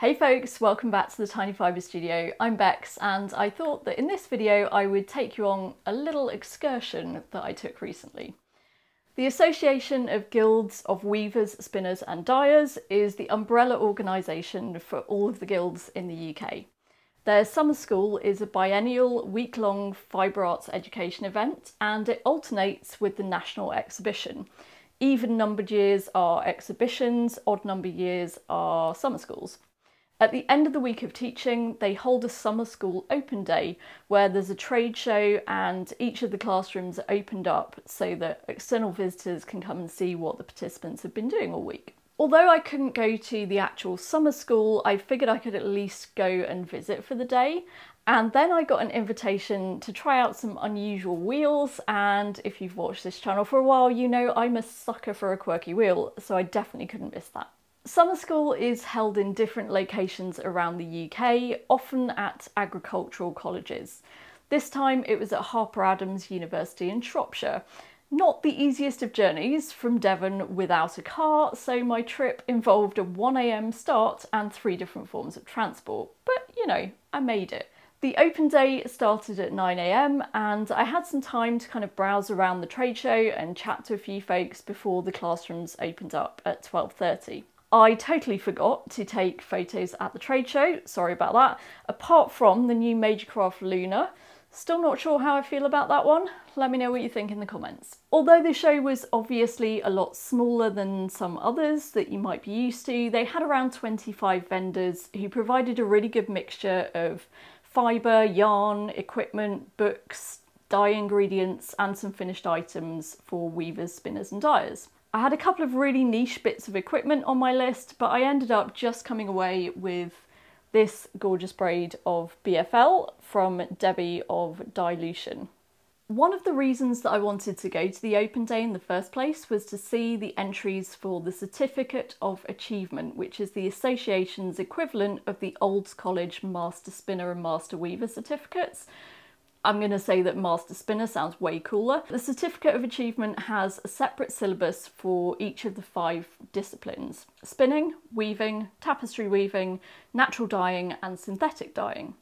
Hey folks, welcome back to the Tiny Fibre Studio. I'm Bex and I thought that in this video I would take you on a little excursion that I took recently. The Association of Guilds of Weavers, Spinners and Dyers is the umbrella organisation for all of the guilds in the UK. Their summer school is a biennial week-long fibre arts education event and it alternates with the national exhibition. Even numbered years are exhibitions, odd number years are summer schools. At the end of the week of teaching, they hold a summer school open day where there's a trade show and each of the classrooms are opened up so that external visitors can come and see what the participants have been doing all week. Although I couldn't go to the actual summer school, I figured I could at least go and visit for the day. And then I got an invitation to try out some unusual wheels. And if you've watched this channel for a while, you know I'm a sucker for a quirky wheel, so I definitely couldn't miss that. Summer school is held in different locations around the UK, often at agricultural colleges. This time it was at Harper Adams University in Shropshire. Not the easiest of journeys from Devon without a car, so my trip involved a 1am start and three different forms of transport. But you know, I made it. The open day started at 9am and I had some time to kind of browse around the trade show and chat to a few folks before the classrooms opened up at 12.30. I totally forgot to take photos at the trade show, sorry about that, apart from the new Majacraft Luna. Still not sure how I feel about that one, let me know what you think in the comments. Although the show was obviously a lot smaller than some others that you might be used to, they had around 25 vendors who provided a really good mixture of fibre, yarn, equipment, books, dye ingredients and some finished items for weavers, spinners and dyers. I had a couple of really niche bits of equipment on my list, but I ended up just coming away with this gorgeous braid of BFL from Debbie of Dilution. One of the reasons that I wanted to go to the open day in the first place was to see the entries for the Certificate of Achievement, which is the association's equivalent of the Olds College Master Spinner and Master Weaver certificates, I'm going to say that Master Spinner sounds way cooler. The Certificate of Achievement has a separate syllabus for each of the five disciplines. Spinning, weaving, tapestry weaving, natural dyeing and synthetic dyeing.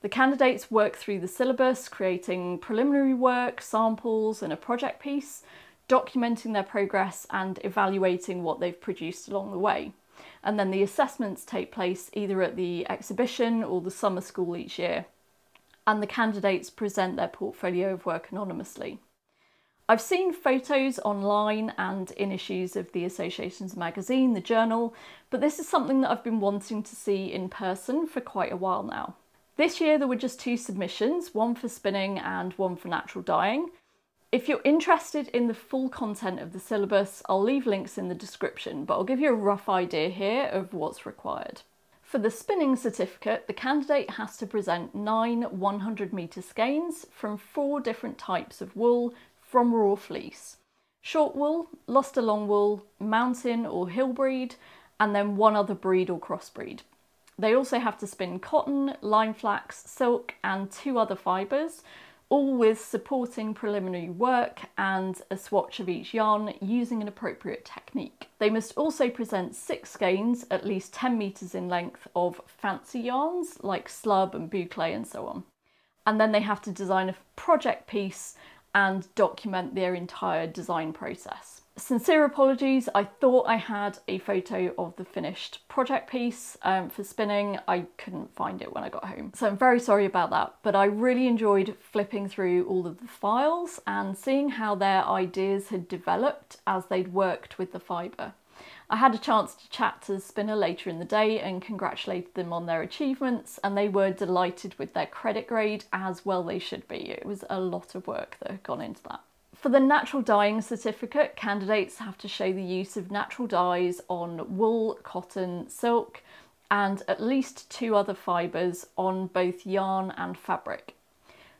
The candidates work through the syllabus, creating preliminary work, samples and a project piece, documenting their progress and evaluating what they've produced along the way. And then the assessments take place either at the exhibition or the summer school each year and the candidates present their portfolio of work anonymously. I've seen photos online and in issues of the Association's magazine, The Journal, but this is something that I've been wanting to see in person for quite a while now. This year there were just two submissions, one for spinning and one for natural dyeing. If you're interested in the full content of the syllabus, I'll leave links in the description, but I'll give you a rough idea here of what's required. For the spinning certificate, the candidate has to present nine 100 metre skeins from four different types of wool from raw fleece. Short wool, Lustre long wool, mountain or hill breed, and then one other breed or crossbreed. They also have to spin cotton, line flax, silk and two other fibres, all with supporting preliminary work and a swatch of each yarn using an appropriate technique. They must also present six skeins, at least 10 metres in length, of fancy yarns like slub and boucle and so on. And then they have to design a project piece and document their entire design process. Sincere apologies, I thought I had a photo of the finished project piece um, for spinning. I couldn't find it when I got home. So I'm very sorry about that, but I really enjoyed flipping through all of the files and seeing how their ideas had developed as they'd worked with the fibre. I had a chance to chat to the spinner later in the day and congratulated them on their achievements and they were delighted with their credit grade as well they should be. It was a lot of work that had gone into that. For the natural dyeing certificate, candidates have to show the use of natural dyes on wool, cotton, silk, and at least two other fibres on both yarn and fabric.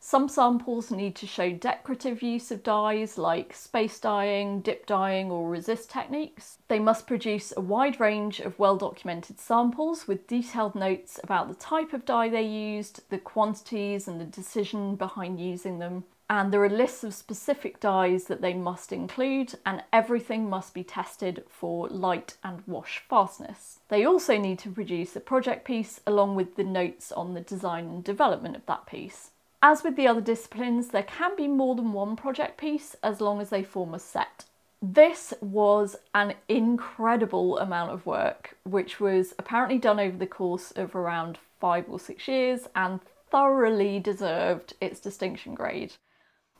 Some samples need to show decorative use of dyes like space dyeing, dip dyeing or resist techniques. They must produce a wide range of well documented samples with detailed notes about the type of dye they used, the quantities and the decision behind using them. and there are lists of specific dyes that they must include and everything must be tested for light and wash fastness. They also need to produce a project piece along with the notes on the design and development of that piece. As with the other disciplines, there can be more than one project piece as long as they form a set. This was an incredible amount of work, which was apparently done over the course of around five or six years and thoroughly deserved its distinction grade.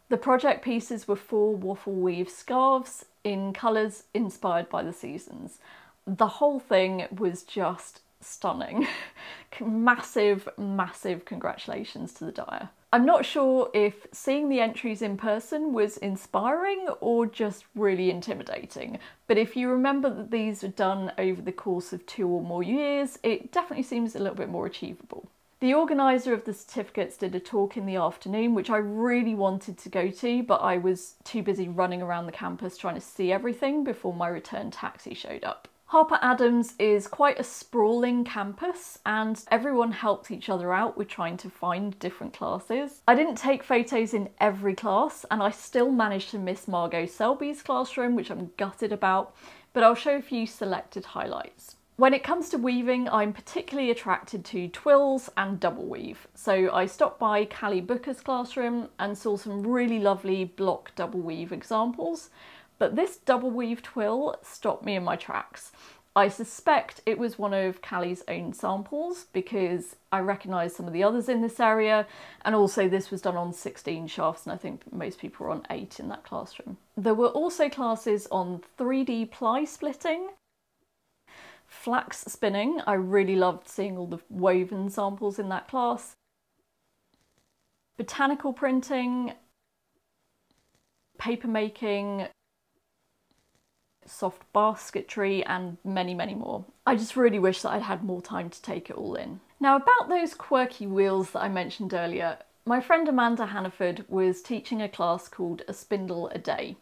The project pieces were four waffle weave scarves in colours inspired by the seasons. The whole thing was just stunning. massive, massive congratulations to the dyer. I'm not sure if seeing the entries in person was inspiring or just really intimidating, but if you remember that these were done over the course of two or more years, it definitely seems a little bit more achievable. The organiser of the certificates did a talk in the afternoon, which I really wanted to go to, but I was too busy running around the campus trying to see everything before my return taxi showed up. Harper Adams is quite a sprawling campus and everyone helped each other out with trying to find different classes. I didn't take photos in every class and I still managed to miss Margo Selby's classroom, which I'm gutted about, but I'll show a few selected highlights. When it comes to weaving, I'm particularly attracted to twills and double weave. So I stopped by Cally Booker's classroom and saw some really lovely block double weave examples, but this double weave twill stopped me in my tracks. I suspect it was one of Cally's own samples because I recognise some of the others in this area and also this was done on 16 shafts and I think most people were on 8 in that classroom. There were also classes on 3D ply splitting Flax spinning, I really loved seeing all the woven samples in that class. Botanical printing, paper making, soft basketry and many, many more. I just really wish that I'd had more time to take it all in. Now about those quirky wheels that I mentioned earlier, my friend Amanda Hannaford was teaching a class called A Spindle a Day.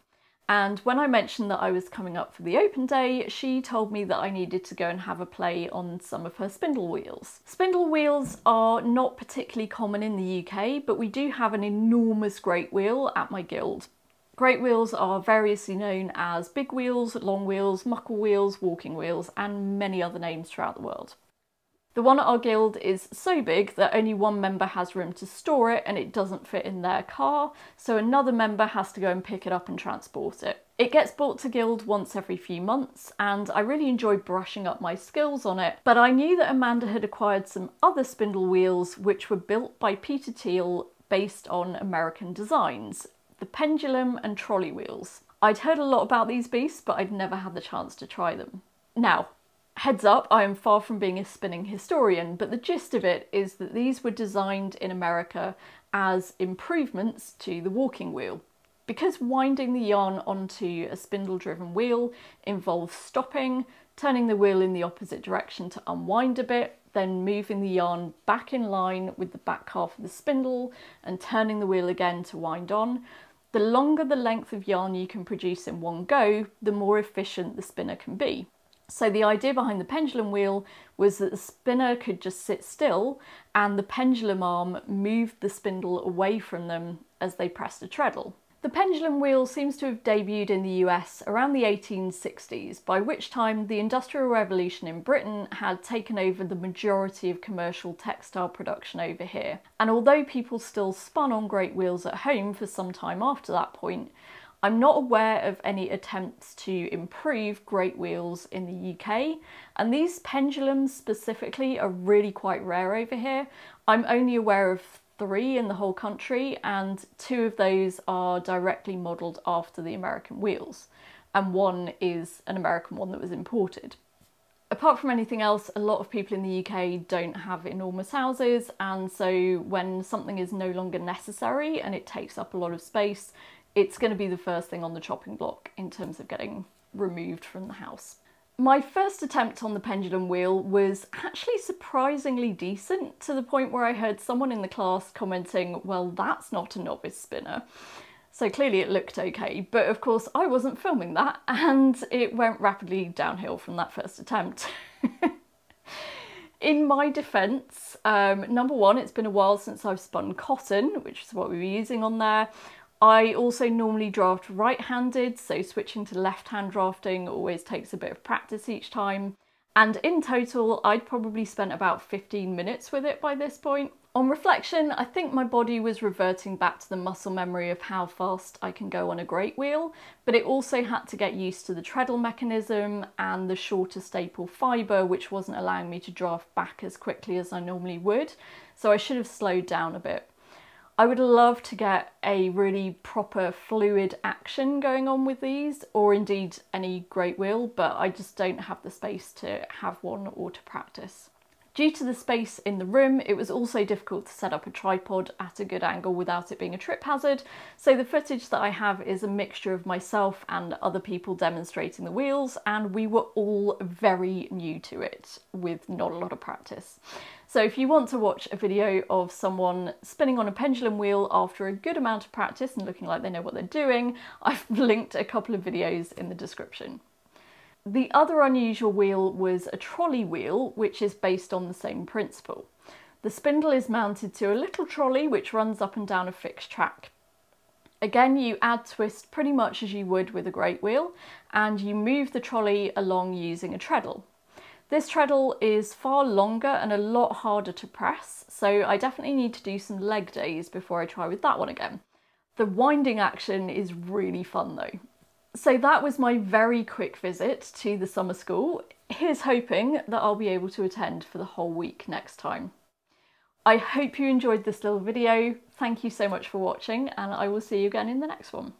And when I mentioned that I was coming up for the open day, she told me that I needed to go and have a play on some of her spindle wheels. Spindle wheels are not particularly common in the UK, but we do have an enormous great wheel at my guild. Great wheels are variously known as big wheels, long wheels, muckle wheels, walking wheels, and many other names throughout the world. The one at our guild is so big that only one member has room to store it and it doesn't fit in their car, so another member has to go and pick it up and transport it. It gets brought to guild once every few months and I really enjoy brushing up my skills on it, but I knew that Amanda had acquired some other spindle wheels which were built by Peter Teal based on American designs, the pendulum and trolley wheels. I'd heard a lot about these beasts, but I'd never had the chance to try them. Now, Heads up, I am far from being a spinning historian, but the gist of it is that these were designed in America as improvements to the walking wheel. Because winding the yarn onto a spindle driven wheel involves stopping, turning the wheel in the opposite direction to unwind a bit, then moving the yarn back in line with the back half of the spindle and turning the wheel again to wind on, the longer the length of yarn you can produce in one go, the more efficient the spinner can be. So the idea behind the pendulum wheel was that the spinner could just sit still and the pendulum arm moved the spindle away from them as they pressed a treadle. The pendulum wheel seems to have debuted in the US around the 1860s, by which time the Industrial Revolution in Britain had taken over the majority of commercial textile production over here. And although people still spun on great wheels at home for some time after that point, I'm not aware of any attempts to improve great wheels in the UK, and these pendulums specifically are really quite rare over here. I'm only aware of three in the whole country, and two of those are directly modelled after the American wheels, and one is an American one that was imported. Apart from anything else, a lot of people in the UK don't have enormous houses, and so when something is no longer necessary and it takes up a lot of space, it's going to be the first thing on the chopping block in terms of getting removed from the house. My first attempt on the pendulum wheel was actually surprisingly decent to the point where I heard someone in the class commenting, well, that's not a novice spinner. So clearly it looked okay, but of course I wasn't filming that and it went rapidly downhill from that first attempt. In my defence, um, number one, it's been a while since I've spun cotton, which is what we were using on there. I also normally draft right-handed, so switching to left-hand drafting always takes a bit of practice each time. And in total, I'd probably spent about 15 minutes with it by this point. On reflection, I think my body was reverting back to the muscle memory of how fast I can go on a great wheel, but it also had to get used to the treadle mechanism and the shorter staple fibre, which wasn't allowing me to draft back as quickly as I normally would, so I should have slowed down a bit. I would love to get a really proper fluid action going on with these, or indeed any great wheel, but I just don't have the space to have one or to practice. Due to the space in the room, it was also difficult to set up a tripod at a good angle without it being a trip hazard, so the footage that I have is a mixture of myself and other people demonstrating the wheels, and we were all very new to it with not a lot of practice. So if you want to watch a video of someone spinning on a pendulum wheel after a good amount of practice and looking like they know what they're doing, I've linked a couple of videos in the description. The other unusual wheel was a trolley wheel, which is based on the same principle. The spindle is mounted to a little trolley which runs up and down a fixed track. Again, you add twist pretty much as you would with a great wheel, and you move the trolley along using a treadle. This treadle is far longer and a lot harder to press, so I definitely need to do some leg days before I try with that one again. The winding action is really fun though. So that was my very quick visit to the summer school. Here's hoping that I'll be able to attend for the whole week next time. I hope you enjoyed this little video. Thank you so much for watching and I will see you again in the next one.